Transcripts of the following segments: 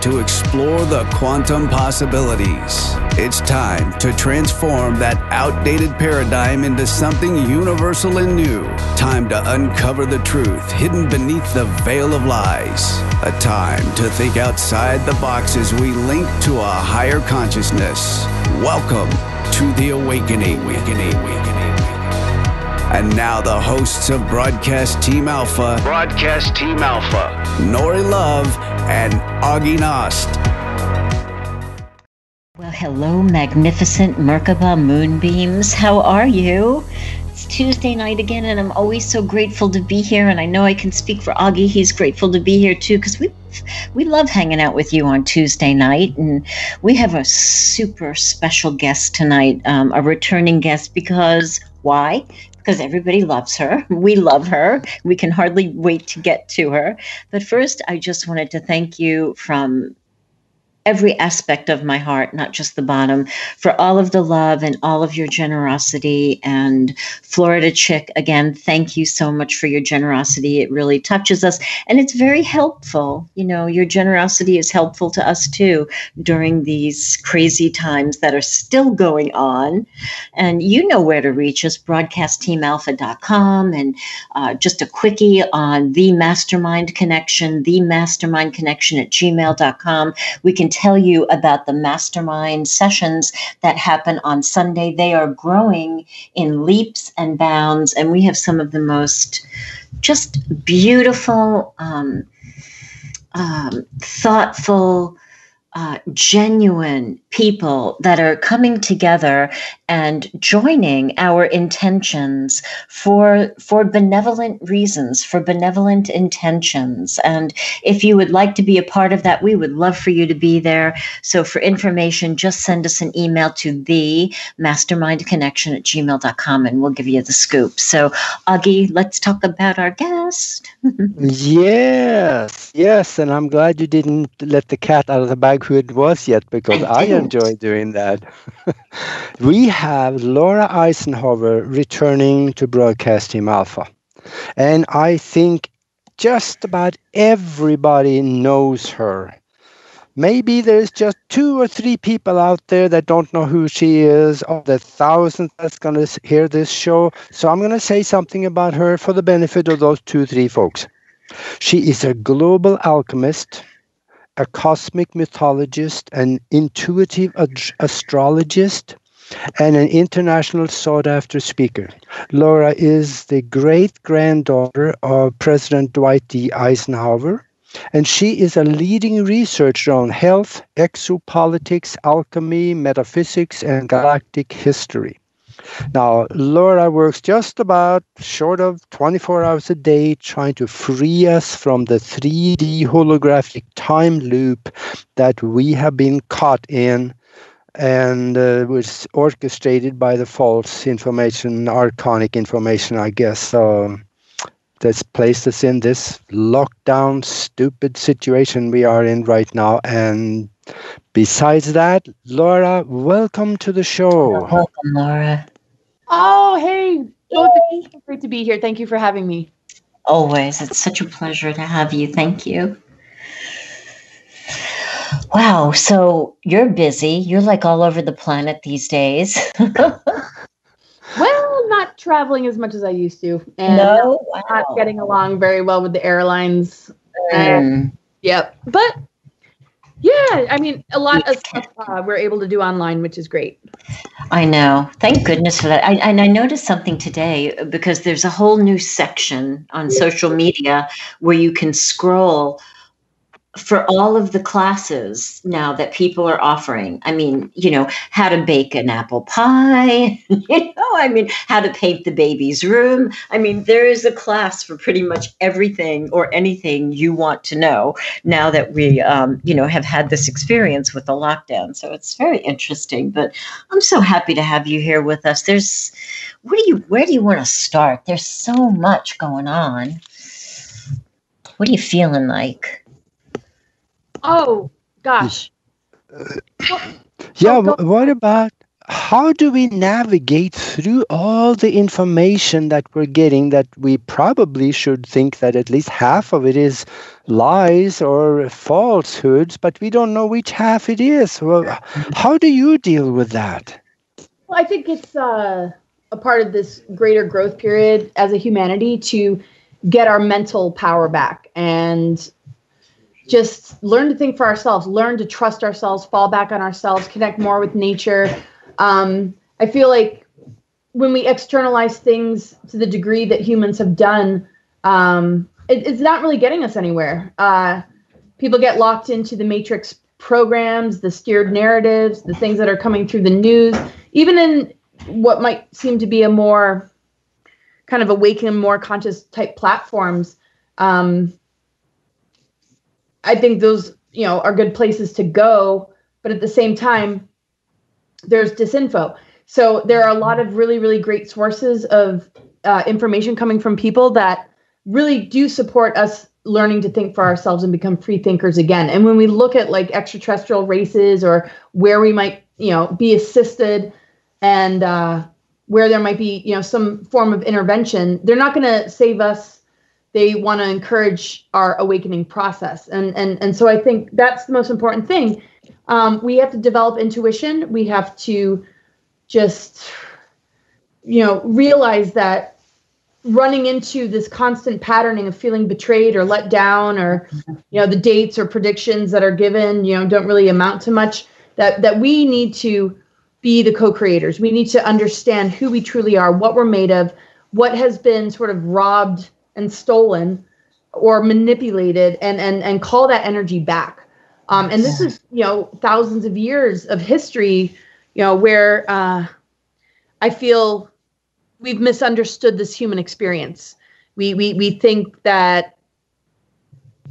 to explore the quantum possibilities. It's time to transform that outdated paradigm into something universal and new. Time to uncover the truth hidden beneath the veil of lies. A time to think outside the box as we link to a higher consciousness. Welcome to the awakening. awakening, awakening. And now the hosts of Broadcast Team Alpha, Broadcast Team Alpha. Nori Love and Augie Nost. Well, hello, magnificent Merkaba moonbeams. How are you? It's Tuesday night again, and I'm always so grateful to be here. And I know I can speak for Augie; he's grateful to be here too, because we we love hanging out with you on Tuesday night. And we have a super special guest tonight, um, a returning guest, because why? Because everybody loves her. We love her. We can hardly wait to get to her. But first, I just wanted to thank you from every aspect of my heart, not just the bottom, for all of the love and all of your generosity. And Florida Chick, again, thank you so much for your generosity. It really touches us and it's very helpful. You know, your generosity is helpful to us too during these crazy times that are still going on. And you know where to reach us broadcastteamalpha.com and uh, just a quickie on the mastermind connection, the mastermind connection at gmail.com. We can tell you about the mastermind sessions that happen on Sunday. They are growing in leaps and bounds, and we have some of the most just beautiful, um, um, thoughtful, uh, genuine people that are coming together and joining our intentions for for benevolent reasons for benevolent intentions. And if you would like to be a part of that we would love for you to be there. So for information just send us an email to the mastermind connection at gmail.com and we'll give you the scoop. So augie let's talk about our guest. Yes yes and i'm glad you didn't let the cat out of the bag who it was yet because I i, enjoy doing that. We have laura eisenhower returning to broadcast team alpha. And i think just about everybody knows her. Maybe there's just two or three people out there that don't know who she is of the thousands that's going to hear this show. So i'm going to say something about her for the benefit of those two three folks. She is a global alchemist a cosmic mythologist an intuitive ad- astrologist and an international sought after speaker. Laura is the great granddaughter of President Dwight D. Eisenhower, and she is a leading researcher on health, exopolitics, alchemy, metaphysics, and galactic history. Now, Laura works just about short of 24 hours a day trying to free us from the 3D holographic time loop that we have been caught in and uh, was orchestrated by the false information, archonic information, I guess. That's placed us in this lockdown, stupid situation we are in right now. And besides that, Laura, welcome to the show. welcome laura Oh, hey. Oh, it's great to be here. Thank you for having me. Always. It's such a pleasure to have you. Thank you. Wow. So you're busy. You're like all over the planet these days. Well, not traveling as much as I used to. And no. not getting along very well with the airlines. Mm. Yep. But yeah, I mean, a lot of stuff uh, we're able to do online, which is great. I know. Thank goodness for that. I, and I noticed something today because there's a whole new section on social media where you can scroll for all of the classes now that people are offering. I mean, you know, how to bake an apple pie, you know, I mean, how to paint the baby's room. I mean, there is a class for pretty much everything or anything you want to know now that we, um, you know, have had this experience with the lockdown. So it's very interesting. But I'm so happy to have you here with us. There's, what do you, where do you want to start? There's so much going on. What are you feeling like? Oh gosh. Yeah, what about how do we navigate through all the information that we're getting that we probably should think that at least half of it is lies or falsehoods, but we don't know which half it is. Well, how do you deal with that? Well, I think it's uh, a part of this greater growth period as a humanity to get our mental power back and just learn to think for ourselves, learn to trust ourselves, fall back on ourselves, connect more with nature. Um, I feel like when we externalize things to the degree that humans have done, um, it, it's not really getting us anywhere. Uh, people get locked into the matrix programs, the steered narratives, the things that are coming through the news, even in what might seem to be a more kind of awaken, more conscious type platforms. Um, I think those, you know, are good places to go, but at the same time, there's disinfo. So there are a lot of really, really great sources of uh, information coming from people that really do support us learning to think for ourselves and become free thinkers again. And when we look at like extraterrestrial races or where we might, you know, be assisted and uh, where there might be, you know, some form of intervention, they're not going to save us. They want to encourage our awakening process, and and and so I think that's the most important thing. Um, we have to develop intuition. We have to just, you know, realize that running into this constant patterning of feeling betrayed or let down or you know the dates or predictions that are given you know don't really amount to much that that we need to be the co-creators we need to understand who we truly are what we're made of what has been sort of robbed and stolen or manipulated and and and call that energy back um, and this is you know thousands of years of history you know where uh, i feel we've misunderstood this human experience. We we we think that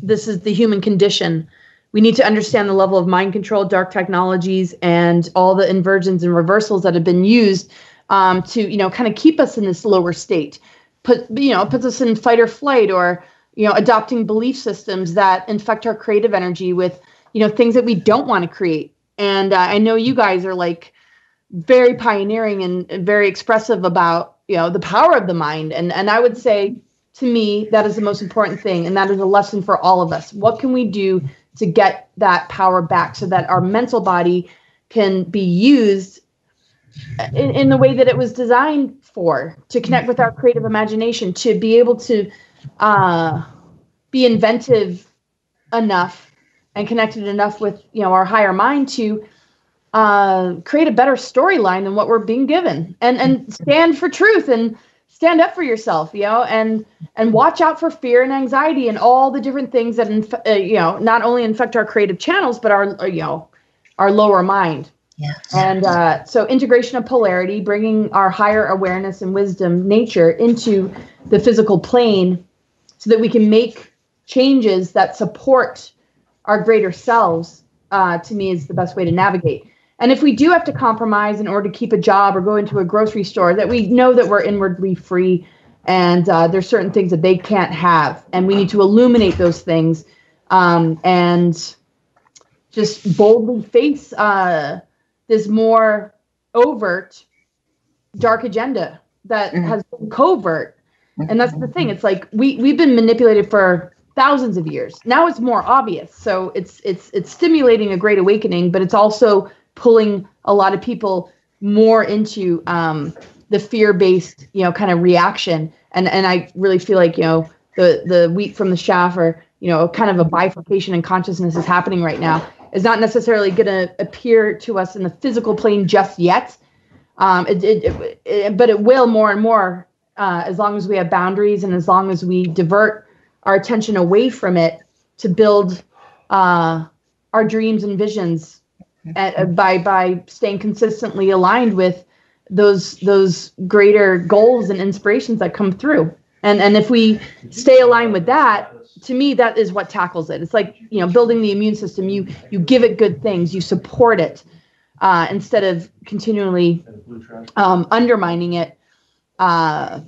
this is the human condition. We need to understand the level of mind control, dark technologies, and all the inversions and reversals that have been used um, to you know kind of keep us in this lower state. Put you know puts us in fight or flight, or you know adopting belief systems that infect our creative energy with you know things that we don't want to create. And uh, I know you guys are like very pioneering and, and very expressive about you know the power of the mind and and i would say to me that is the most important thing and that is a lesson for all of us what can we do to get that power back so that our mental body can be used in, in the way that it was designed for to connect with our creative imagination to be able to uh, be inventive enough and connected enough with you know our higher mind to uh, create a better storyline than what we're being given. And and stand for truth and stand up for yourself you know and and watch out for fear and anxiety and all the different things that inf- uh, you know not only infect our creative channels but our you know our lower mind And uh, so integration of polarity bringing our higher awareness and wisdom nature into the physical plane so that we can make changes that support our greater selves uh, to me is the best way to navigate and if we do have to compromise in order to keep a job or go into a grocery store, that we know that we're inwardly free and uh, there's certain things that they can't have. And we need to illuminate those things um, and just boldly face uh, this more overt dark agenda that Mhm. has been covert. And that's the thing. It's like we we've been manipulated for thousands of years. Now it's more obvious. So it's it's it's stimulating a great awakening, but it's also pulling a lot of people more into um, the fear-based, you know, kind of reaction. And and I really feel like you know the the wheat from the chaff, or you know, kind of a bifurcation in consciousness is happening right now. Is not necessarily going to appear to us in the physical plane just yet. Um, it, it, it, but it will more and more uh, as long as we have boundaries and as long as we divert our attention away from it to build uh, our dreams and visions at, uh, by by staying consistently aligned with those those greater goals and inspirations that come through. And and if we stay aligned with that, to me that is what tackles it. It's like you know building the immune system. You you give it good things, you support it uh, instead of continually um, undermining it. Uh,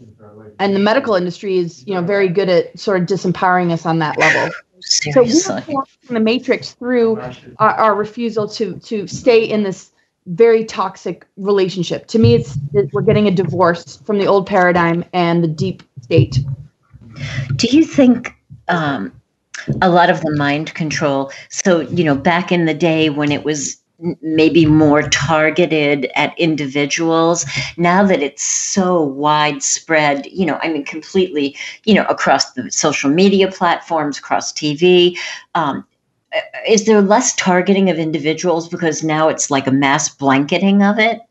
and the medical industry is you know very good at sort of disempowering us on that level. So we're the matrix through our, our refusal to to stay in this very toxic relationship. To me, it's it, we're getting a divorce from the old paradigm and the deep state. Do you think um, a lot of the mind control? So, you know, back in the day when it was maybe more targeted at individuals now that it's so widespread you know i mean completely you know across the social media platforms across tv um, is there less targeting of individuals because now it's like a mass blanketing of it?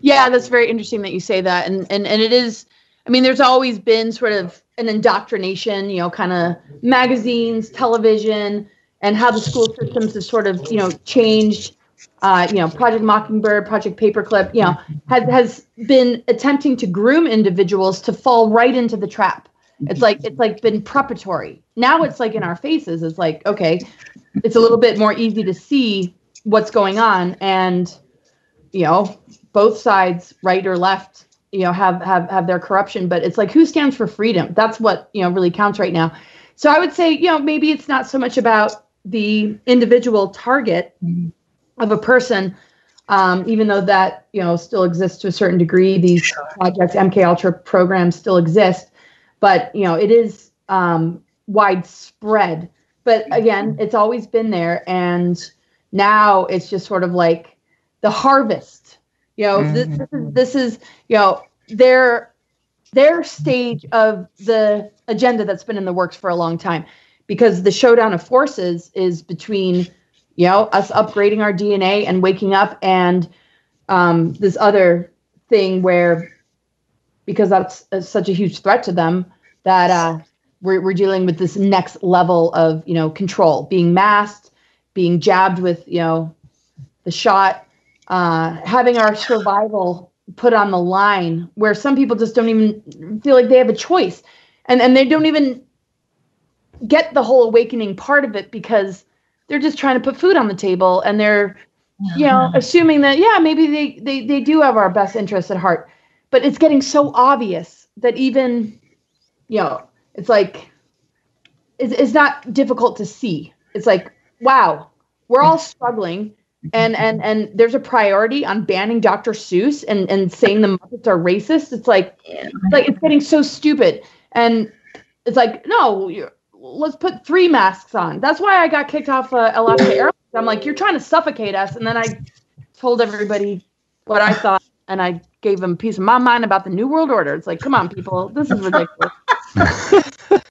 Yeah, that's very interesting that you say that. And and and it is I mean there's always been sort of an indoctrination, you know, kind of magazines, television, and how the school systems have sort of, you know, changed uh, you know, Project Mockingbird, Project Paperclip, you know, has has been attempting to groom individuals to fall right into the trap. It's like it's like been preparatory. Now it's like in our faces. It's like okay, it's a little bit more easy to see what's going on, and you know, both sides, right or left, you know, have have have their corruption. But it's like who stands for freedom? That's what you know really counts right now. So I would say you know maybe it's not so much about the individual target of a person. Um, even though that you know still exists to a certain degree, these projects, MK Ultra programs still exist but you know it is um, widespread. But again, it's always been there, and now it's just sort of like the harvest. You know, mm-hmm. this, this is this is you know their their stage of the agenda that's been in the works for a long time, because the showdown of forces is between you know us upgrading our DNA and waking up, and um, this other thing where because that's uh, such a huge threat to them that uh, we're, we're dealing with this next level of you know control being masked being jabbed with you know the shot uh, having our survival put on the line where some people just don't even feel like they have a choice. And and they don't even get the whole awakening part of it because they're just trying to put food on the table and they're you know assuming that yeah maybe they they, they do have our best interests at heart but it's getting so obvious that even you know it's like it's, it's not difficult to see. It's like wow we're all struggling. And and and there's a priority on banning dr seuss and and saying the muppets are racist. It's like yeah. like it's getting so stupid. And it's like no let's put three masks on. That's why i got kicked off uh, alaska airlines. I'm like you're trying to suffocate us. And then i told everybody what i thought. And I gave him a piece of my mind about the New World Order. It's like, come on, people, this is ridiculous.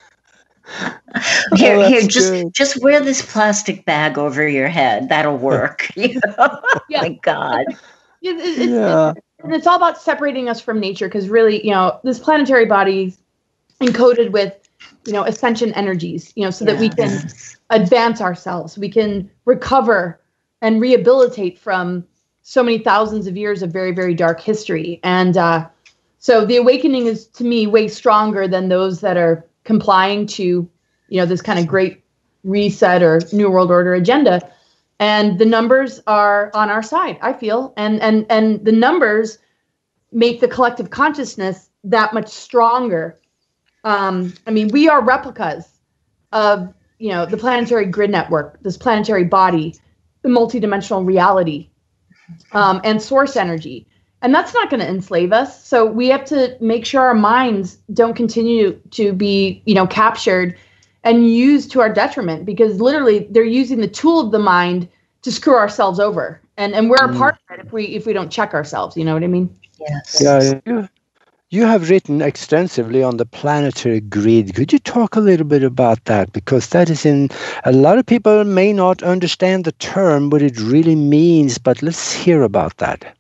here, oh, here, just good. just wear this plastic bag over your head. That'll work. You know? yeah. my God. It, it, it's, yeah. It's, and it's all about separating us from nature because really, you know, this planetary body encoded with, you know, ascension energies, you know, so that we can advance ourselves, we can recover and rehabilitate from so many thousands of years of very very dark history. And uh, so the awakening is to me way stronger than those that are complying to you know this kind of great reset or new world order agenda. And the numbers are on our side i feel. And and and the numbers make the collective consciousness that much stronger. Um, i mean we are replicas of you know the planetary grid network this planetary body the multidimensional reality um, and source energy. And that's not going to enslave us. So we have to make sure our minds don't continue to be, you know, captured and used to our detriment because literally they're using the tool of the mind to screw ourselves over. And and we're mm. a part of it if we if we don't check ourselves, you know what I mean? Yes. Yeah. You have written extensively on the planetary grid. Could you talk a little bit about that? Because that is in a lot of people may not understand the term, what it really means, but let's hear about that.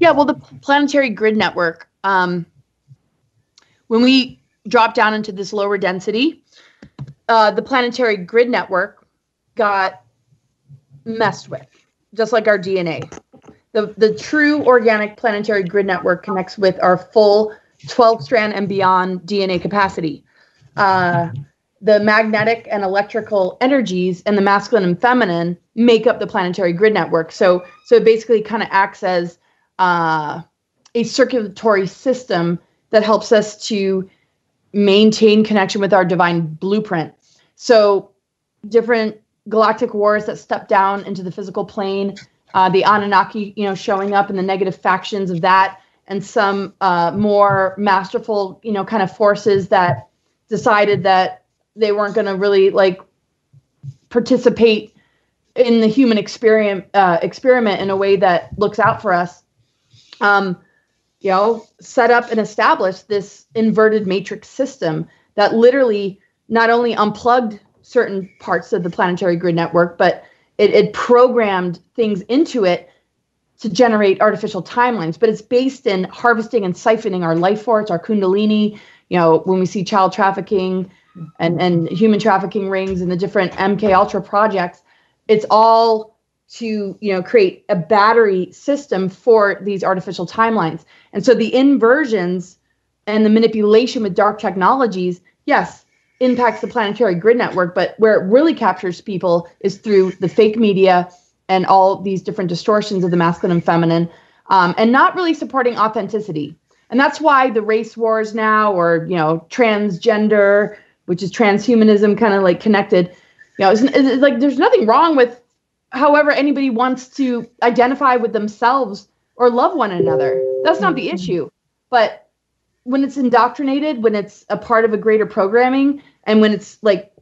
Yeah, well, the planetary grid network, um, when we drop down into this lower density, uh, the planetary grid network got messed with, just like our DNA the, the true organic planetary grid network connects with our full 12 strand and beyond DNA capacity. Uh, the magnetic and electrical energies and the masculine and feminine make up the planetary grid network. So, so it basically kind of acts as uh, a circulatory system that helps us to maintain connection with our divine blueprint. So, different galactic wars that step down into the physical plane uh, the Anunnaki, you know, showing up and the negative factions of that, and some uh, more masterful, you know, kind of forces that decided that they weren't going to really like participate in the human experiment uh, experiment in a way that looks out for us. Um, you know, set up and established this inverted matrix system that literally not only unplugged certain parts of the planetary grid network, but it, it programmed things into it to generate artificial timelines. But it's based in harvesting and siphoning our life force, our kundalini. You know, when we see child trafficking and, and human trafficking rings and the different MK Ultra projects, it's all to you know create a battery system for these artificial timelines and so the inversions and the manipulation with dark technologies yes impacts the planetary grid network but where it really captures people is through the fake media and all these different distortions of the masculine and feminine um, and not really supporting authenticity and that's why the race wars now or you know transgender which is transhumanism kind of like connected you know it's, it's like there's nothing wrong with however anybody wants to identify with themselves or love one another. That's not the mm-hmm. issue. But when it's indoctrinated, when it's a part of a greater programming, and when it's like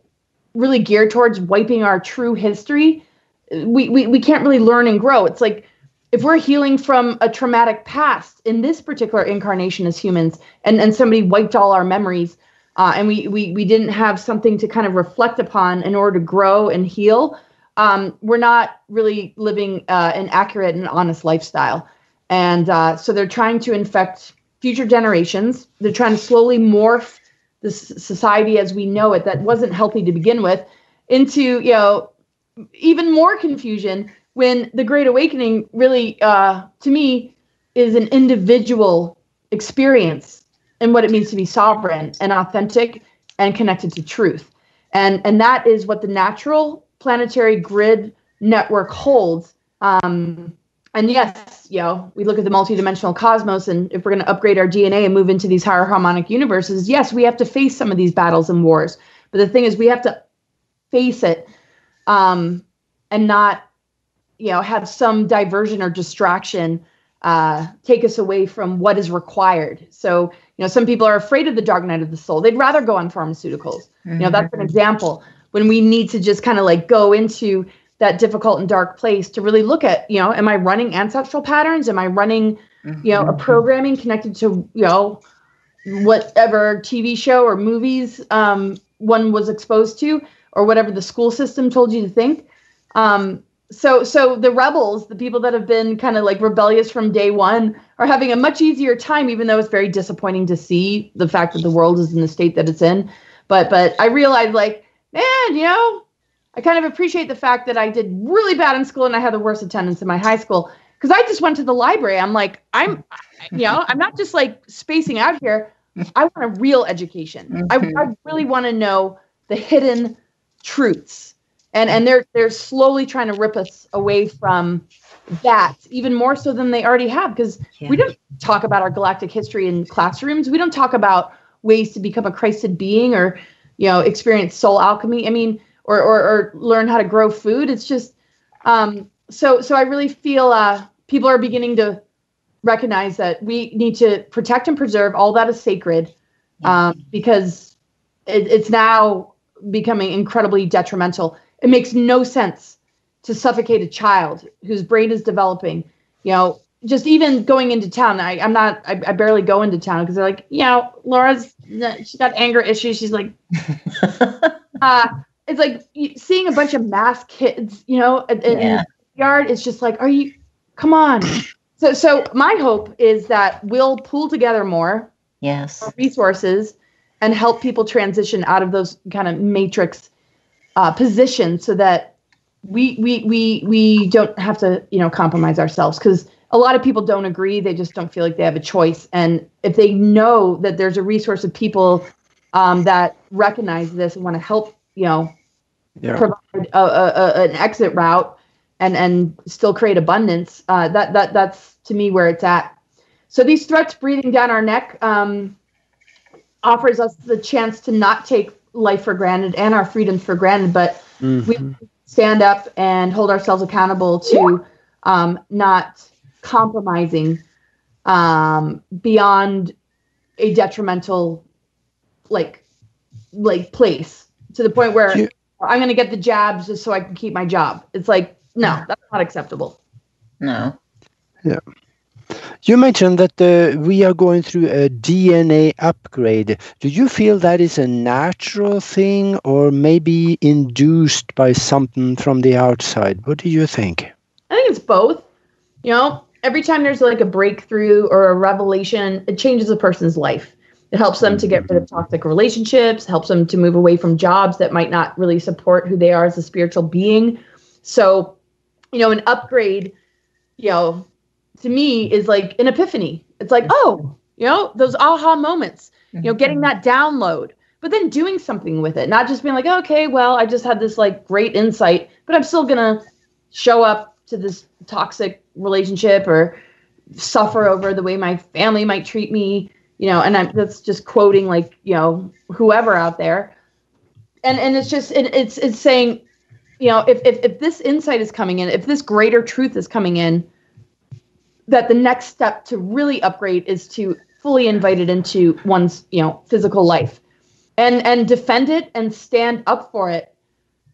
really geared towards wiping our true history, we, we, we can't really learn and grow. It's like if we're healing from a traumatic past in this particular incarnation as humans, and, and somebody wiped all our memories, uh, and we, we we didn't have something to kind of reflect upon in order to grow and heal, um, we're not really living uh, an accurate and honest lifestyle. And uh, so they're trying to infect future generations. They're trying to slowly morph the society as we know it that wasn't healthy to begin with into, you know, even more confusion when the Great Awakening really, uh, to me, is an individual experience and what it means to be sovereign and authentic and connected to truth. And, and that is what the natural planetary grid network holds. Um, and yes, you know, we look at the multidimensional cosmos, and if we're going to upgrade our DNA and move into these higher harmonic universes, yes, we have to face some of these battles and wars. But the thing is, we have to face it um, and not, you know, have some diversion or distraction uh, take us away from what is required. So, you know, some people are afraid of the dark night of the soul. They'd rather go on pharmaceuticals. Mm-hmm. You know, that's an example when we need to just kind of like go into that difficult and dark place to really look at, you know, am I running ancestral patterns? Am I running, you know, a mm-hmm. programming connected to, you know, whatever TV show or movies um, one was exposed to, or whatever the school system told you to think. Um, so, so the rebels, the people that have been kind of like rebellious from day one, are having a much easier time, even though it's very disappointing to see the fact that the world is in the state that it's in. But, but I realized like man, you know, I kind of appreciate the fact that I did really bad in school and I had the worst attendance in my high school because I just went to the library. I'm like, I'm, you know, I'm not just like spacing out here. I want a real education. I, mm-hmm. I really want to know the hidden truths, and and they're they're slowly trying to rip us away from that even more so than they already have because yeah. we don't talk about our galactic history in classrooms. We don't talk about ways to become a Christed being or you know, experience soul alchemy. I mean, or, or, or learn how to grow food. It's just, um, so, so I really feel, uh, people are beginning to recognize that we need to protect and preserve all that is sacred, um, because it, it's now becoming incredibly detrimental. It makes no sense to suffocate a child whose brain is developing. You know, just even going into town, I, I'm not, I, I barely go into town because they're like, you know, Laura's, she's got anger issues. She's like, uh, it's like seeing a bunch of masked kids, you know, in, yeah. in yard. It's just like, are you, come on. So, so my hope is that we'll pull together more yes resources and help people transition out of those kind of matrix uh, positions so that we we we we don't have to you know compromise ourselves because a lot of people don't agree. They just don't feel like they have a choice. And if they know that there's a resource of people um, that recognize this and want to help, you know, yeah. provide a, a, a, an exit route and and still create abundance, uh, that that that's to me where it's at. So these threats breathing down our neck um, offers us the chance to not take life for granted and our freedoms for granted, but mm-hmm. we stand up and hold ourselves accountable to um, not compromising um, beyond a detrimental like like place to the point where You- I'm going to get the jabs just so I can keep my job. It's like no, that's not acceptable. No. Yeah. You mentioned that uh, we are going through a DNA upgrade. Do you feel that is a natural thing or maybe induced by something from the outside? What do you think? I think it's both. You know, every time there's like a breakthrough or a revelation, it changes a person's life. It helps them to get rid of toxic relationships, helps them to move away from jobs that might not really support who they are as a spiritual being. So, you know, an upgrade, you know, to me is like an epiphany. It's like, oh, you know, those aha moments, you know, getting mm-hmm. that download, but then doing something with it, not just being like, okay, well, I just had this like great insight, but I'm still going to show up to this toxic relationship or suffer over the way my family might treat me, you know, and I'm that's just quoting like, you know, whoever out there. And and it's just it, it's it's saying, you know, if, if if this insight is coming in, if this greater truth is coming in, that the next step to really upgrade is to fully invite it into one's, you know, physical life. And and defend it and stand up for it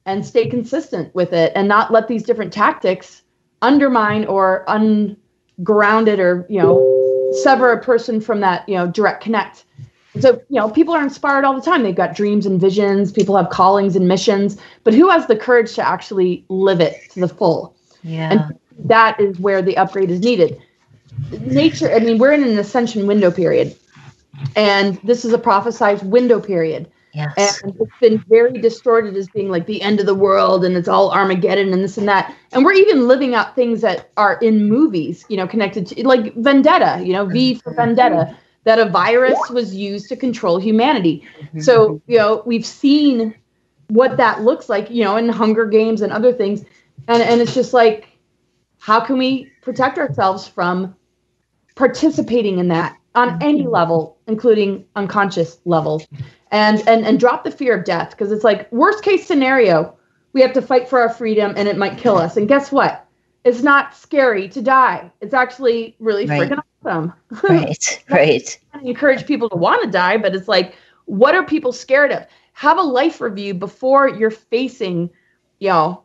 and stay consistent with it and not let these different tactics undermine or ungrounded or you know sever a person from that you know direct connect. So you know people are inspired all the time. They've got dreams and visions. People have callings and missions. But who has the courage to actually live it to the full? Yeah. and that is where the upgrade is needed. Nature i mean we're in an ascension window period. And this is a prophesized window period yes. and it's been very distorted as being like the end of the world and it's all armageddon and this and that. And we're even living out things that are in movies you know connected to like vendetta you know v mm-hmm. for vendetta that a virus was used to control humanity. Mm-hmm. So you know we've seen what that looks like you know in hunger games and other things. And and it's just like how can we protect ourselves from participating in that on any mm-hmm. level including unconscious levels and and and drop the fear of death because it's like worst case scenario we have to fight for our freedom and it might kill us. And guess what? It's not scary to die. It's actually really Right. freaking awesome. Right. Right. I encourage people to want to die but it's like what are people scared of? Have a life review before you're facing you know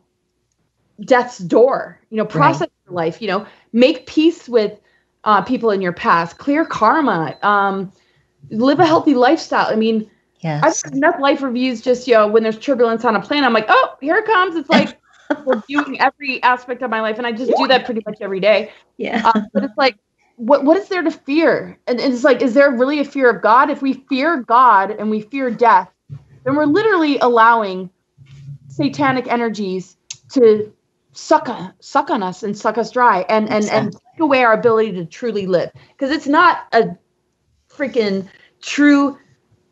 death's door. You know process your life you know make peace with uh, people in your past. Clear karma. Um, live a healthy lifestyle. I mean I've Yes. enough life reviews just, you know, when there's turbulence on a plane, I'm like, oh, here it comes. It's like reviewing every aspect of my life. And I just do that pretty much every day. Yeah. Um, but it's like, what what is there to fear? And it's like, is there really a fear of God? If we fear God and we fear death, then we're literally allowing satanic energies to suck on, suck on us and suck us dry and and and take away our ability to truly live. Because it's not a freaking true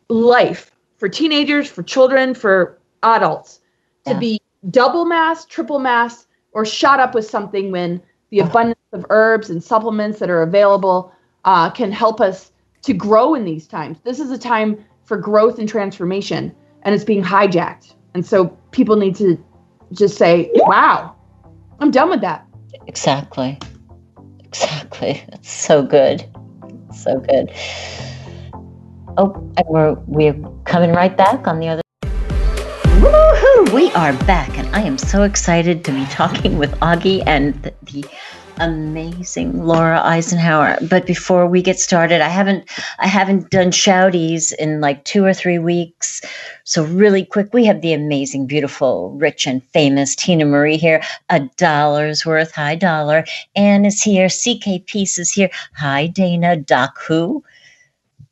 life for teenagers, for children, for adults to Yeah. be double mass, triple mass, or shot up with something when the abundance of herbs and supplements that are available uh, can help us to grow in these times. This is a time for growth and transformation, and it's being hijacked. And so people need to just say, wow, I'm done with that. Exactly. Exactly. It's so good. So good. Oh, and we're we're coming right back on the other. Woohoo! We are back, and I am so excited to be talking with Augie and the, the amazing Laura Eisenhower. But before we get started, I haven't I haven't done shouties in like two or three weeks. So really quick, we have the amazing, beautiful, rich, and famous Tina Marie here. A dollar's worth. Hi, dollar. Anne is here. CK Peace is here. Hi, Dana. Doc Who?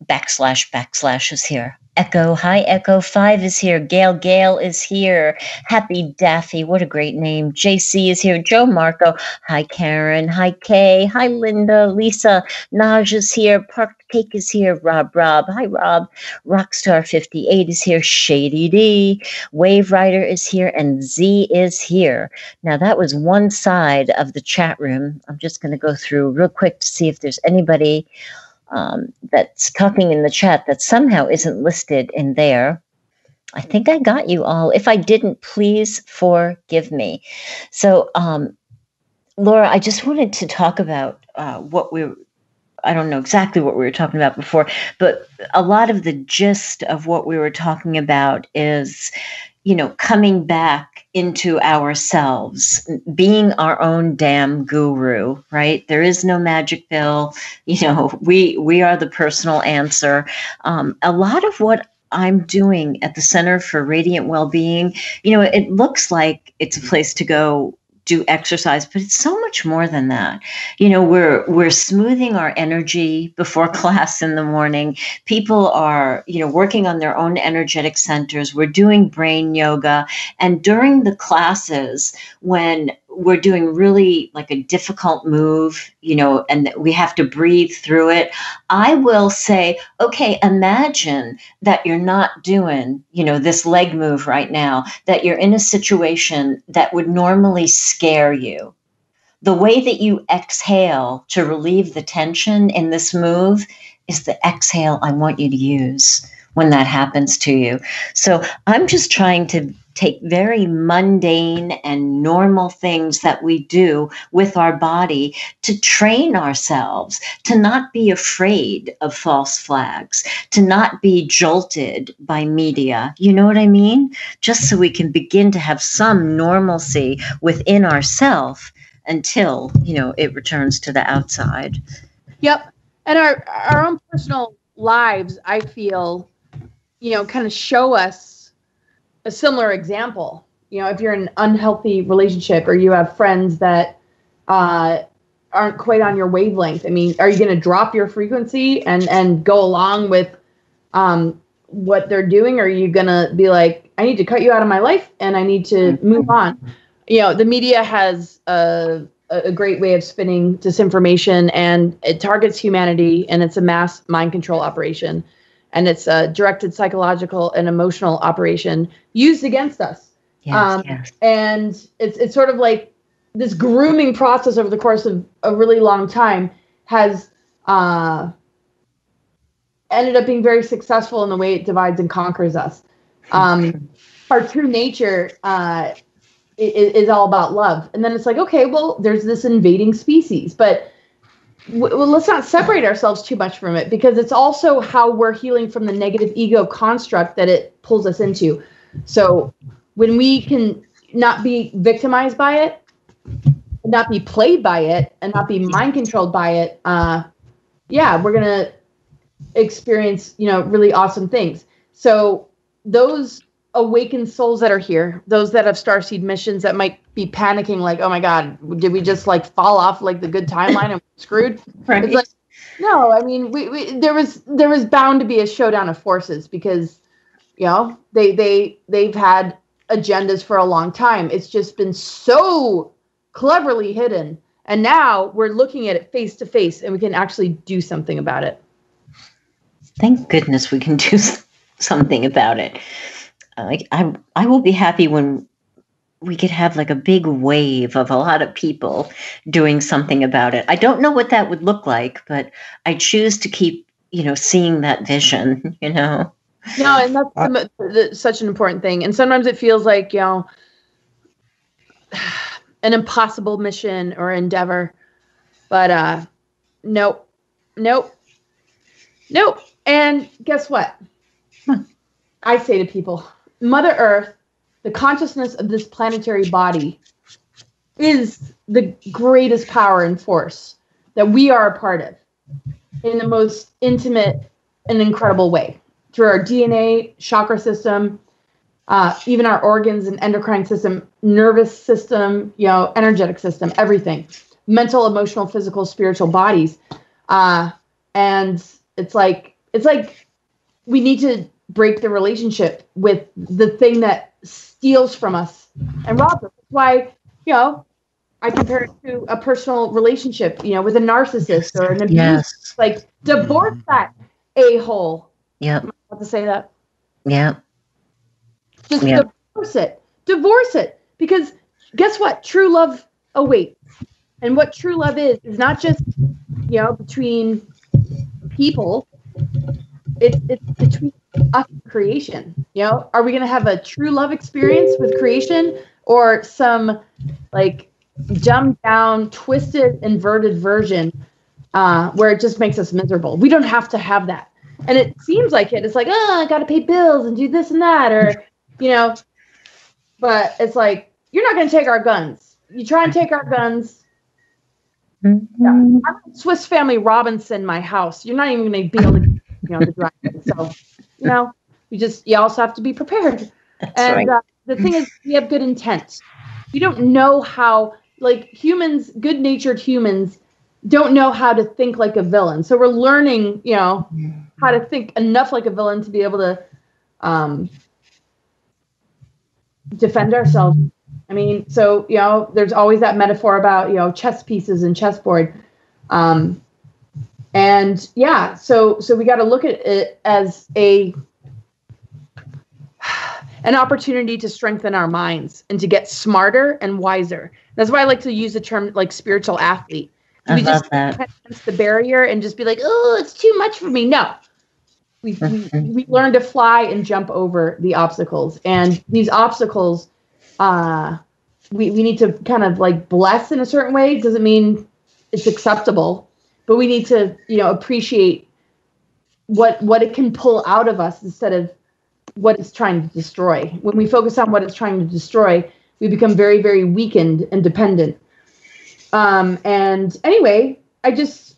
Backslash backslash is here. Echo, hi Echo 5 is here. Gail Gail is here. Happy Daffy, what a great name. JC is here. Joe Marco, hi Karen, hi Kay, hi Linda, Lisa, Naj is here. Park Cake is here. Rob Rob, hi Rob. Rockstar 58 is here. Shady D, Wave Rider is here, and Z is here. Now that was one side of the chat room. I'm just going to go through real quick to see if there's anybody um, that's talking in the chat that somehow isn't listed in there. I think I got you all. If I didn't, please forgive me. So, um, Laura, I just wanted to talk about uh, what we I don't know exactly what we were talking about before, but a lot of the gist of what we were talking about is, you know, coming back into ourselves, being our own damn guru, right? There is no magic pill. You know, we we are the personal answer. Um, a lot of what I'm doing at the Center for Radiant Wellbeing, you know, it looks like it's a place to go do exercise but it's so much more than that. You know we're we're smoothing our energy before class in the morning. People are you know working on their own energetic centers. We're doing brain yoga. And during the classes when we're doing really like a difficult move, you know, and we have to breathe through it, I will say, okay, imagine that you're not doing, you know, this leg move right now, that you're in a situation that would normally scare you. The way that you exhale to relieve the tension in this move is the exhale I want you to use when that happens to you. So I'm just trying to take very mundane and normal things that we do with our body to train ourselves to not be afraid of false flags, to not be jolted by media. You know what I mean? Just so we can begin to have some normalcy within ourselves until, you know, it returns to the outside. Yep. And our our own personal lives, I feel, you know, kind of show us a similar example. You know, if you're in an unhealthy relationship or you have friends that uh, aren't quite on your wavelength, I mean, are you going to drop your frequency and and go along with um, what they're doing? Or are you going to be like, I need to cut you out of my life and I need to move on? You know, the media has a a great way of spinning disinformation and it targets humanity and it's a mass mind control operation and it's a directed psychological and emotional operation used against us. Yes, um, yes. And it's it's sort of like this grooming process over the course of a really long time has uh, ended up being very successful in the way it divides and conquers us. Um, our true nature uh, is, is all about love, and then it's like, okay, well, there's this invading species, but well, let's not separate ourselves too much from it because it's also how we're healing from the negative ego construct that it pulls us into. So when we can not be victimized by it, not be played by it, and not be mind controlled by it, uh, yeah, we're gonna experience you know really awesome things. So those awakened souls that are here, those that have starseed missions that might be panicking, like, oh my God, did we just like fall off like the good timeline and screwed? right. It's like, no, I mean, we, we there was there was bound to be a showdown of forces because, you know, they they they've had agendas for a long time. It's just been so cleverly hidden. And now we're looking at it face to face and we can actually do something about it. Thank goodness we can do something about it. Uh, like I I will be happy when we could have like a big wave of a lot of people doing something about it. I don't know what that would look like, but I choose to keep, you know, seeing that vision, you know. No, and that's the, the, such an important thing. And sometimes it feels like, you know, an impossible mission or endeavor. But uh nope. Nope. Nope. And guess what? I say to people, Mother Earth, the consciousness of this planetary body, is the greatest power and force that we are a part of in the most intimate and incredible way through our DNA, chakra system, uh, even our organs and endocrine system, nervous system, you know, energetic system, everything, mental, emotional, physical, spiritual bodies. Uh, and it's like, it's like we need to break the relationship with the thing that steals from us and robs us. That's why, you know, I compare it to a personal relationship, you know, with a narcissist or an abuse. Yes. Like divorce that a hole. Yeah. Am to say that? Yeah. Just yep. divorce it. Divorce it. Because guess what? True love awaits. And what true love is is not just, you know, between people. It's it's between us creation you know are we going to have a true love experience with creation or some like dumbed down, twisted, inverted version uh, where it just makes us miserable. We don't have to have that. And it seems like it. It's like, oh, I got to pay bills and do this and that, or, you know, but it's like, you're not going to take our guns. You try and take our guns. Yeah. I'm Swiss Family Robinson, my house. You're not even going to be able to, you know, the drive. So, you know, you just, you also have to be prepared. That's and right. uh, the thing is, we have good intent. We don't know how, like humans, good natured humans, don't know how to think like a villain. So we're learning, you know, how to think enough like a villain to be able to um, defend ourselves. I mean, so you know, there's always that metaphor about you know chess pieces and chessboard. Um, and yeah, so so we got to look at it as a an opportunity to strengthen our minds and to get smarter and wiser. That's why I like to use the term like spiritual athlete. I we love just that. the barrier and just be like, oh, it's too much for me. No. We, we, we learn to fly and jump over the obstacles. And these obstacles, uh, we, we need to kind of like bless in a certain way. Doesn't mean it's acceptable, but we need to, you know, appreciate what what it can pull out of us instead of what it's trying to destroy. When we focus on what it's trying to destroy, we become very, very weakened and dependent. Um, and anyway, I just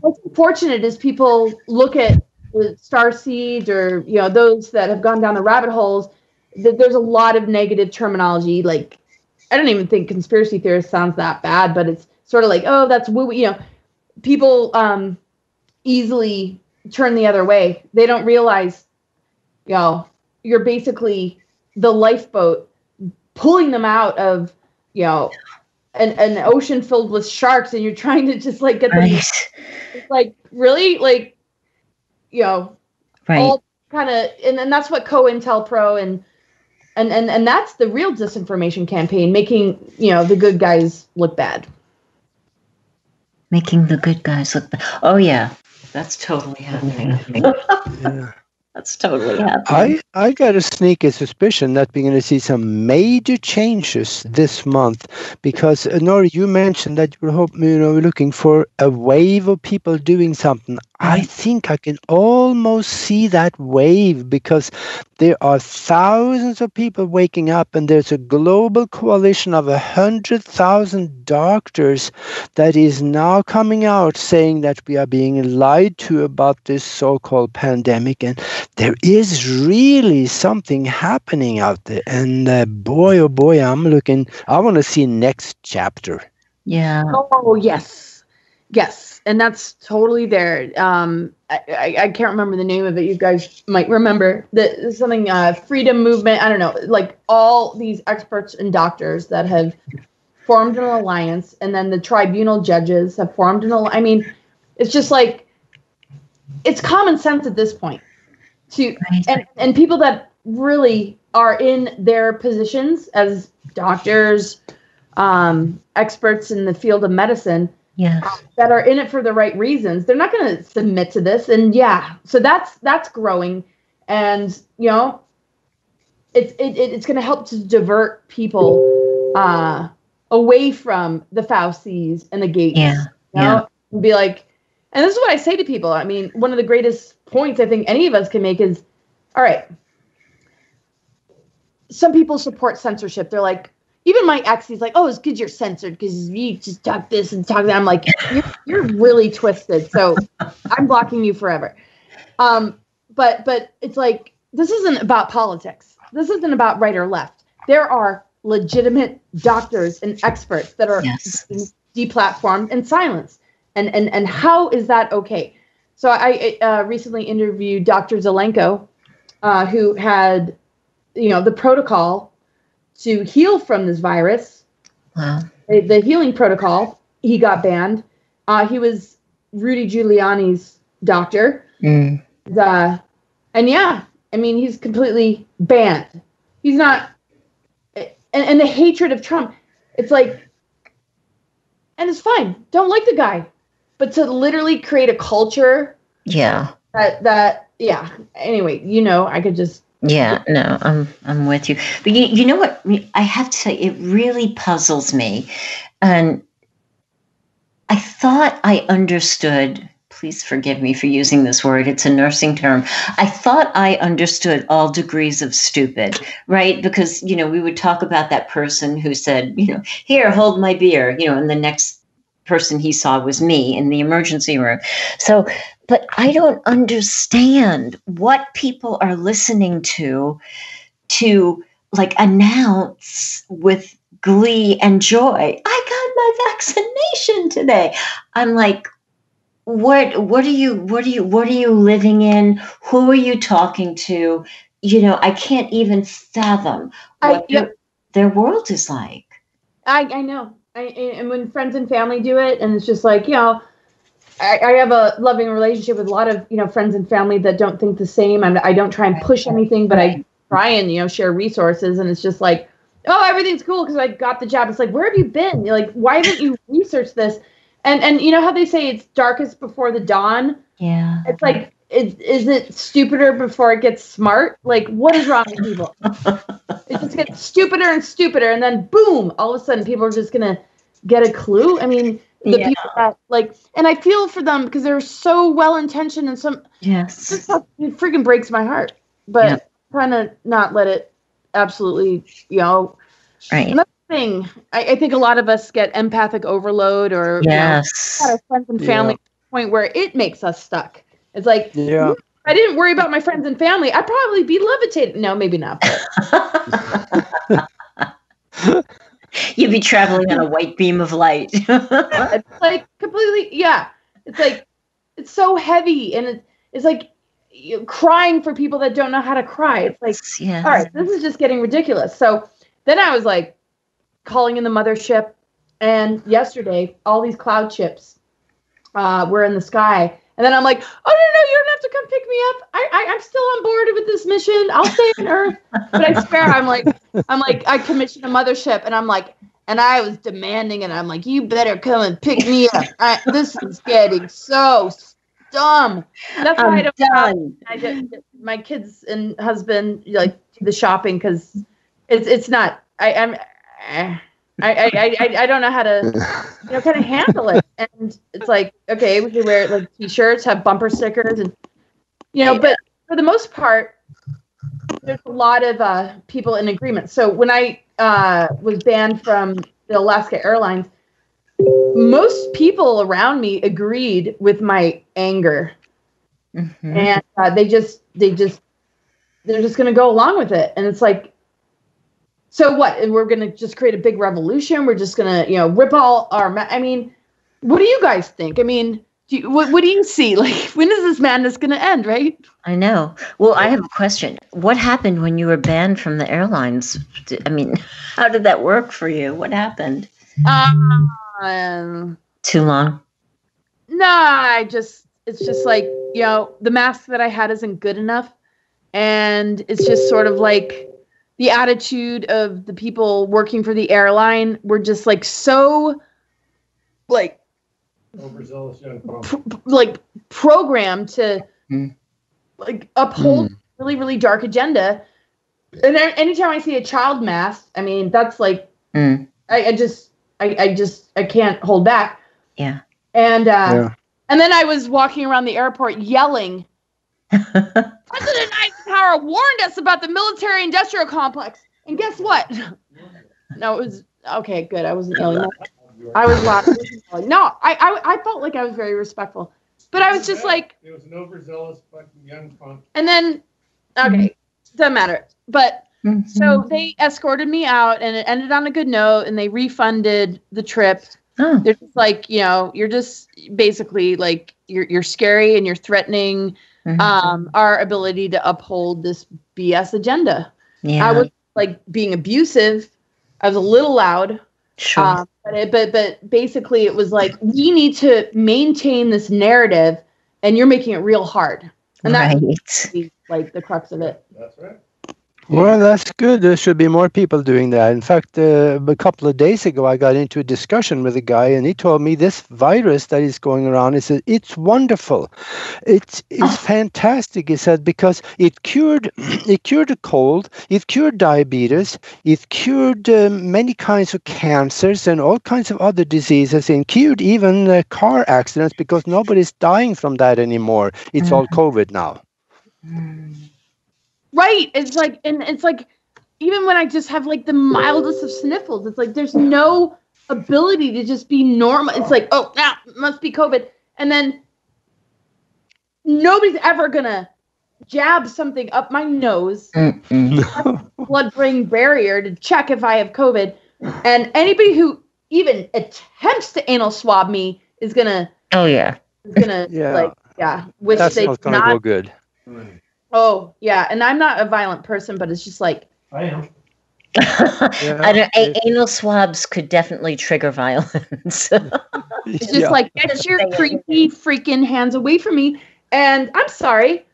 what's unfortunate is people look at the star seed or you know those that have gone down the rabbit holes. That there's a lot of negative terminology. Like I don't even think conspiracy theorist sounds that bad, but it's sort of like oh that's woo. You know, people um, easily turn the other way. They don't realize, you know, you're basically the lifeboat pulling them out of you know an, an ocean filled with sharks and you're trying to just like get them Right. it's like really like you know Right. all kind of and, and that's what COINTELPRO and and and and that's the real disinformation campaign making you know the good guys look bad Making the good guys look bad. Oh, yeah. That's totally happening. Yeah. That's totally happening. I, I got a sneaky suspicion that we're going to see some major changes this month because uh, Nori, you mentioned that you're hope, you know looking for a wave of people doing something. I think I can almost see that wave because there are thousands of people waking up, and there's a global coalition of a hundred thousand doctors that is now coming out saying that we are being lied to about this so-called pandemic and there is really something happening out there. And uh, boy oh boy i'm looking i want to see next chapter. Yeah. oh yes yes and that's totally there. Um I, I, I can't remember the name of it. You guys might remember that something uh freedom movement. I don't know like all these experts and doctors that have formed an alliance and then the tribunal judges have formed an alliance i mean it's just like it's common sense at this point to and and people that really are in their positions as doctors um experts in the field of medicine Yes. that are in it for the right reasons. They're not going to submit to this and yeah so that's that's growing. And you know it's it, it- it's going to help to divert people uh away from the faucis and the gates Yeah. you know, and be like and this is what i say to people. I mean one of the greatest points i think any of us can make is all right some people support censorship. They're like even my ex he's like oh it's because you're censored because you just talk this and talk that. I'm like you're, you're really twisted so i'm blocking you forever. Um but but it's like this isn't about politics. This isn't about right or left. There are legitimate doctors and experts that are Yes. deplatformed and silenced. And and and how is that okay? So i uh, recently interviewed dr zelenko uh, who had you know the protocol to heal from this virus. Wow. the, the healing protocol he got banned. Uh, he was rudy giuliani's doctor. Mm. the and yeah i mean he's completely banned. He's not and, and the hatred of trump it's like and it's fine. Don't like the guy. But to literally create a culture Yeah. that that yeah. Anyway you know i could just Yeah, no, I'm I'm with you. But you, you know what? I have to say, it really puzzles me, and I thought I understood. Please forgive me for using this word. It's a nursing term. I thought I understood all degrees of stupid, right? Because you know we would talk about that person who said, you know, here, hold my beer, you know, and the next person he saw was me in the emergency room. So, but I don't understand what people are listening to to like announce with glee and joy. I got my vaccination today. I'm like what what are you what are you what are you living in? Who are you talking to? You know, I can't even fathom what I, their world is like. I, I know. I, and when friends and family do it, and it's just like, you know, I, I have a loving relationship with a lot of, you know, friends and family that don't think the same. I'm, I don't try and push anything, but I try and, you know, share resources. And it's just like, oh, everything's cool because I got the job. It's like, where have you been? You're like, why haven't you researched this? And and you know how they say it's darkest before the dawn? Yeah. It's like, is, is it stupider before it gets smart? Like, what is wrong with people? it just gets stupider and stupider, and then boom, all of a sudden people are just gonna get a clue. I mean, the Yeah. people that like, and I feel for them because they're so well intentioned and some. Yes. This it freaking breaks my heart, but Yeah. trying to not let it absolutely, you know. Right. Another thing, I, I think a lot of us get empathic overload, or you know, Yes. friends and family to the point where it makes us stuck. It's like Yeah. if I didn't worry about my friends and family, I'd probably be levitating. No, maybe not. You'd be traveling on a white beam of light. it's like completely, yeah. It's like it's so heavy, and it, it's like you crying for people that don't know how to cry. It's like, yeah. all right, this is just getting ridiculous. So then I was like calling in the mothership, and yesterday all these cloud ships uh, were in the sky. And then I'm like, oh no, no, you don't have to come pick me up. I, I I'm still on board with this mission. I'll stay on Earth. But I swear, I'm like, I'm like, I commissioned a mothership, and I'm like, and I was demanding, and I'm like, you better come and pick me up. I, this is getting so dumb. That's why I I'm don't. have- done. I just, my kids and husband like do the shopping because it's it's not. I I'm. Eh. I, I, I, I- don't know how to you know kind of handle it. And it's like okay we can wear like t-shirts have bumper stickers and you know but for the most part there's a lot of uh, people in agreement. So when i uh, was banned from the alaska airlines most people around me agreed with my anger. Mhm. and uh, they just they just they're just going to go along with it. And it's like so what And we're going to just create a big revolution we're just going to you know rip all our ma- i mean what do you guys think i mean do you, what, what do you see like when is this madness going to end right I know. Well, I have a question. What happened when you were banned from the airlines? I mean, how did that work for you? What happened? um Too long. no i just it's just like you know the mask that i had isn't good enough and it's just sort of like the attitude of the people working for the airline were just like so like Overzealous young punk. pr- like programmed to Hmm. like uphold really really dark agenda and then anytime i see a child mask i mean that's like Mm. I, I just I, I just i can't hold back Yeah. and uh Yeah. and then i was walking around the airport yelling president eisenhower warned us about the military industrial complex and guess what? No it was okay good i wasn't yelling i was loud. No I, I i felt like i was very respectful but i was just like It was an overzealous fucking young punk. and then okay mm-hmm. doesn't matter but mm-hmm. so they escorted me out and it ended on a good note and they refunded the trip. Oh, they're just like you know you're just basically like you're, you're scary and you're threatening mhm. um, our ability to uphold this bs agenda yeah. i was like being abusive i was a little loud sure. um, but, it, but but basically it was like we need to maintain this narrative and you're making it real hard and that's like the crux of it That's right. Well, that's good. There should be more people doing that. In fact, uh, a couple of days ago, I got into a discussion with a guy, and he told me this virus that is going around is it's wonderful, it's it's fantastic. He said because it cured it cured a cold, it cured diabetes, it cured um, many kinds of cancers and all kinds of other diseases, and cured even uh, car accidents because nobody's dying from that anymore. It's all COVID now. Right. It's like, and it's like, even when I just have like the mildest of sniffles, it's like there's no ability to just be normal. It's like, oh, now nah, must be COVID. And then nobody's ever gonna jab something up my nose, blood brain barrier to check if I have COVID. And anybody who even attempts to anal swab me is gonna Oh yeah. is gonna Yeah. like yeah, wish That's they not going to not go good. Oh, yeah. And I'm not a violent person, but it's just like, I am. I don't, a- anal swabs could definitely trigger violence. it's just Yeah. like, get your creepy freaking hands away from me. And I'm sorry.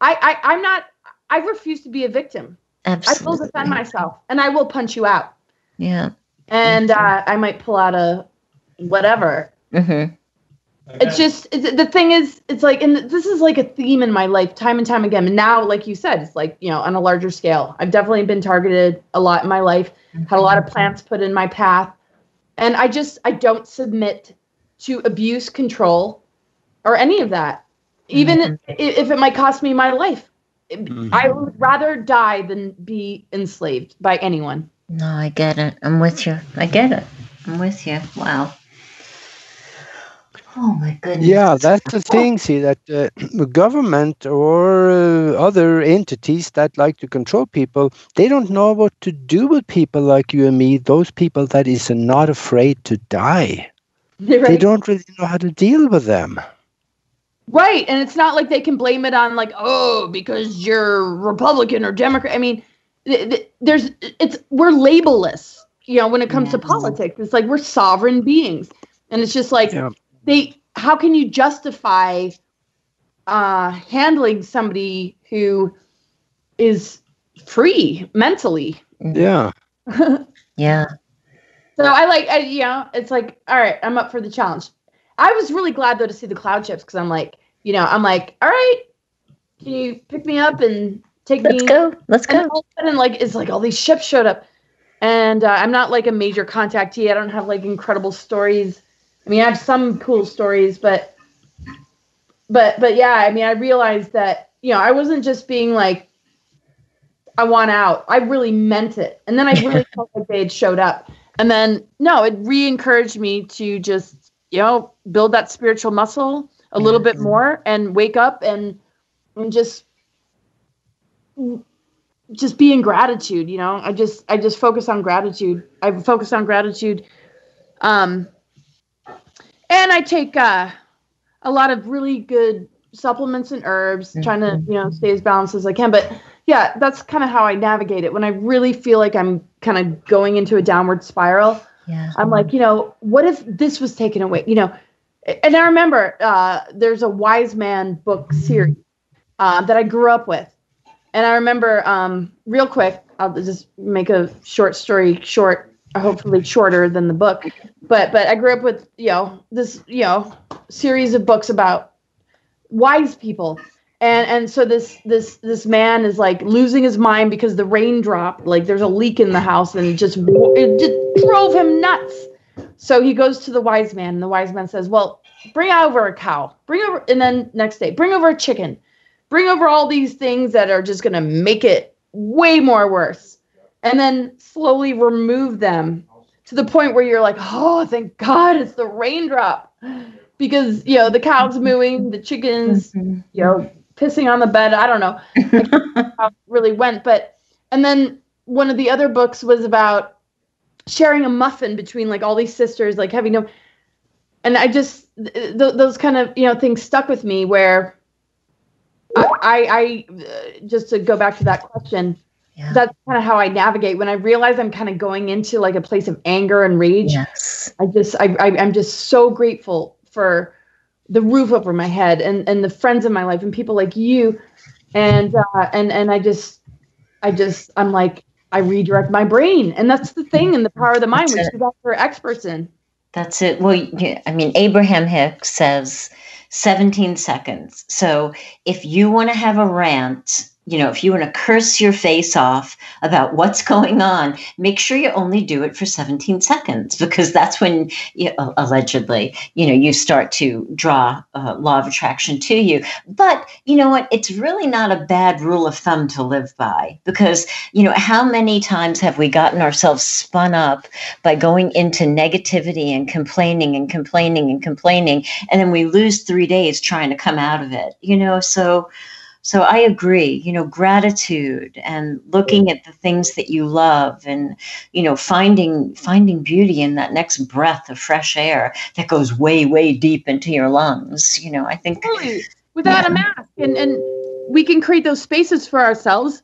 I, I, I'm not, I refuse to be a victim. Absolutely. I will defend myself and I will punch you out. Yeah. And uh, I might pull out a whatever. Hmm It's just, it's, the thing is, it's like, and this is like a theme in my life time and time again. And now, like you said, it's like, you know, on a larger scale. I've definitely been targeted a lot in my life, had a lot of plants put in my path. And I just, I don't submit to abuse, control, or any of that. Even i if it might cost me my life. I would rather die than be enslaved by anyone. No, I get it. I'm with you. I get it. I'm with you. Wow. Oh my goodness. Yeah, that's the thing. See that uh, government or uh, other entities that like to control people, they don't know what to do with people like you and me. Those people that is not afraid to die. They don't really know how to deal with them. Right. And it's not like they can blame it on like, oh, because you're Republican or Democrat. I mean, th- th- there's it's we're labelless, you know, when it comes to politics. It's like we're sovereign beings. And it's just like Yeah. They how can you justify uh handling somebody who is free mentally? Yeah. Yeah. So I like, I, you know, it's like, all right, I'm up for the challenge. I was really glad though to see the cloud ships because I'm like, you know, I'm like, all right, can you pick me up and take Let's me? go. Let's And then go. all of a sudden, like, it's like all these ships showed up, and uh, I'm not like a major contactee. I don't have like incredible stories. I mean, I have some cool stories, but, but, but yeah, I mean, I realized that you know I wasn't just being like, I want out. I really meant it, and then I really felt like they had showed up, and then no, it re-encouraged me to just you know build that spiritual muscle a little bit more and wake up and and just just be in gratitude you know? I just i just focus on gratitude. I focus on gratitude um and i take uh a lot of really good supplements and herbs trying to you know stay as balanced as i can but yeah that's kind of how i navigate it when i really feel like i'm kind of going into a downward spiral Yeah. I'm like, you know, what if this was taken away? You know, and I remember uh, there's a wise man book series uh, that I grew up with, and I remember um, real quick. I'll just make a short story short, hopefully shorter than the book. But but I grew up with you know this you know series of books about wise people. And and so this this this man is like losing his mind because the rain dropped. Like there's a leak in the house, and it just it just drove him nuts. So he goes to the wise man, and the wise man says, "Well, bring over a cow. Bring over, and then next day, bring over a chicken. Bring over all these things that are just gonna make it way more worse, and then slowly remove them to the point where you're like, oh, thank God, it's the raindrop." Because you know the cows mooing, the chickens, Mhm. you know, pissing on the bed. I don't know how it really went, but and then one of the other books was about sharing a muffin between like all these sisters, like having no, and I just th- th- those kind of you know things stuck with me where I I, I uh, just to go back to that question. Yeah. That's kind of how I navigate when I realize I'm kind of going into like a place of anger and rage. Yes. I just I, I I'm just so grateful for the roof over my head and and the friends in my life and people like you and uh and and I just I just I'm like I redirect my brain, and that's the thing and the power of the mind, That's which it. you guys are experts in. That's it. Well, yeah, I mean, Abraham Hicks says 17 seconds. So if you want to have a rant, you know, if you want to curse your face off about what's going on, make sure you only do it for 17 seconds because that's when, you, allegedly, you know, you start to draw uh, law of attraction to you. But you know what? It's really not a bad rule of thumb to live by because, you know, how many times have we gotten ourselves spun up by going into negativity and complaining and complaining and complaining and then we lose 3 days trying to come out of it you know so so i agree you know gratitude and looking mm. at the things that you love and you know finding finding beauty in that next breath of fresh air that goes way way deep into your lungs you know i think. Without a mask, and and we can create those spaces for ourselves.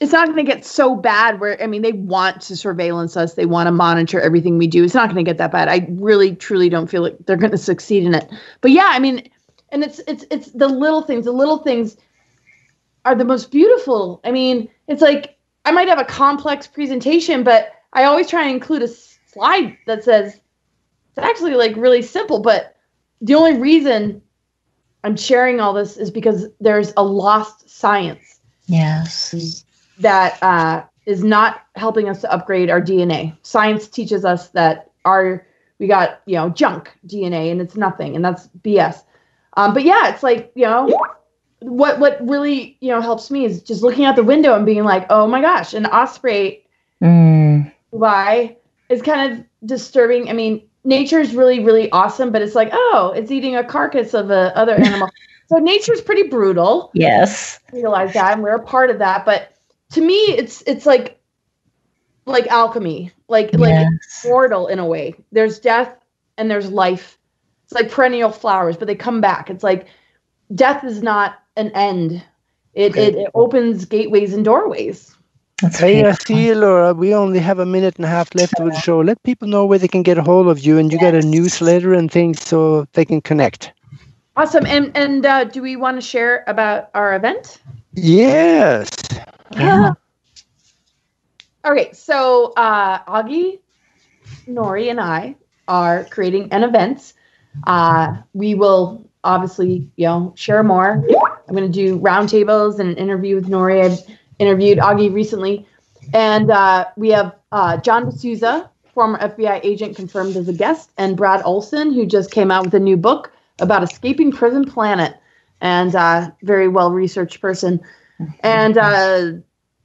It's not going to get so bad where I mean they want to surveillance us, they want to monitor everything we do. It's not going to get that bad. I really truly don't feel like they're going to succeed in it. But yeah, I mean, and it's it's it's the little things. The little things are the most beautiful. I mean, it's like I might have a complex presentation, but I always try and include a slide that says it's actually like really simple, but the only reason I'm sharing all this is because there's a lost science yes that uh, is not helping us to upgrade our DNA. Science teaches us that our we got you know junk DNA and it's nothing, and that's BS. Um, but yeah, it's like you know what what really you know helps me is just looking out the window and being like, oh my gosh, an osprey mm, is kind of disturbing. I mean, nature is really, really awesome, but it's like, oh, it's eating a carcass of a other animal. so nature's pretty brutal. yes I Realize that, and we're a part of that. But to me, it's it's like like alchemy, like like yes. mortal in a way. There's death and there's life. It's like perennial flowers, but they come back. It's like death is not an end. It it, it opens gateways and doorways. That's Hey, I beautiful. see Laura. We only have a minute and a half left of the show. Let people know where they can get a hold of you, and you got a newsletter and things so they can connect. Awesome. And and uh, do we want to share about our event? Yes. Yeah. Okay, so uh, Augie, Nori, and I are creating an event. Uh, we will obviously, you know, share more. I'm going to do roundtables and an interview with Nori. I've interviewed Augie recently, and uh, we have uh, John DeSouza, former FBI agent, confirmed as a guest, and Brad Olsen, who just came out with a new book about escaping prison planet, and uh, very well researched person. And uh,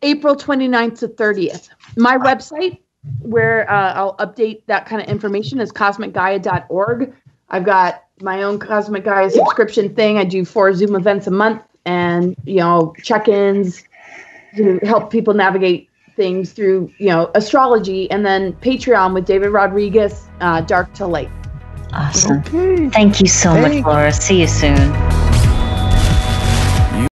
April 29th to 30th. My website, where uh, I'll update that kind of information, is cosmicgaia.org. I've got my own Cosmic Gaia subscription thing. I do four Zoom events a month and, you know, check ins to help people navigate things through, you know, astrology. And then Patreon with David Rodriguez, uh, Dark to Light. Awesome. Okay. Thank you so Thank- much, Laura. See you soon.